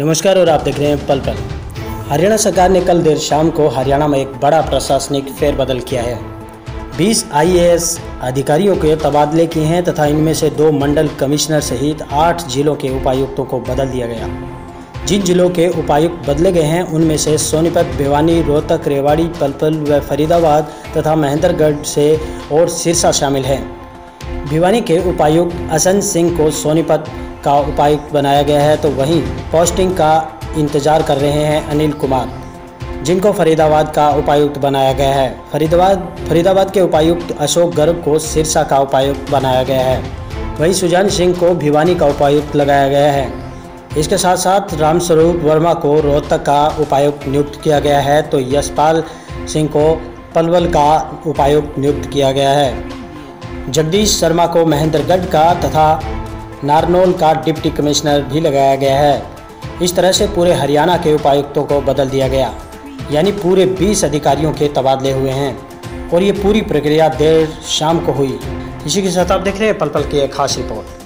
नमस्कार और आप देख रहे हैं पल पल। हरियाणा सरकार ने कल देर शाम को हरियाणा में एक बड़ा प्रशासनिक फेरबदल किया है। 20 आईएएस अधिकारियों के तबादले किए हैं तथा इनमें से दो मंडल कमिश्नर सहित आठ जिलों के उपायुक्तों को बदल दिया गया। जिन जिलों के उपायुक्त बदले गए हैं, उनमें से सोनीपत, भिवानी, रोहतक, रेवाड़ी, पलपल व फरीदाबाद तथा महेंद्रगढ़ से और सिरसा शामिल हैं। भिवानी के उपायुक्त असन सिंह को सोनीपत का उपायुक्त बनाया गया है तो वहीं पोस्टिंग का इंतज़ार कर रहे हैं अनिल कुमार, जिनको फरीदाबाद का उपायुक्त बनाया गया है। फरीदाबाद फरीदाबाद के उपायुक्त अशोक गर्ग को सिरसा का उपायुक्त बनाया गया है। वहीं सुजान सिंह को भिवानी का उपायुक्त लगाया गया है। इसके साथ साथ रामस्वरूप वर्मा को रोहतक का उपायुक्त नियुक्त किया गया है तो यशपाल सिंह को पलवल का उपायुक्त नियुक्त किया गया है। जगदीश शर्मा को महेंद्रगढ़ का तथा नारनौल का डिप्टी कमिश्नर भी लगाया गया है। इस तरह से पूरे हरियाणा के उपायुक्तों को बदल दिया गया। यानी पूरे 20 अधिकारियों के तबादले हुए हैं और ये पूरी प्रक्रिया देर शाम को हुई। इसी के साथ आप देख रहे हैं पल पल की एक खास रिपोर्ट।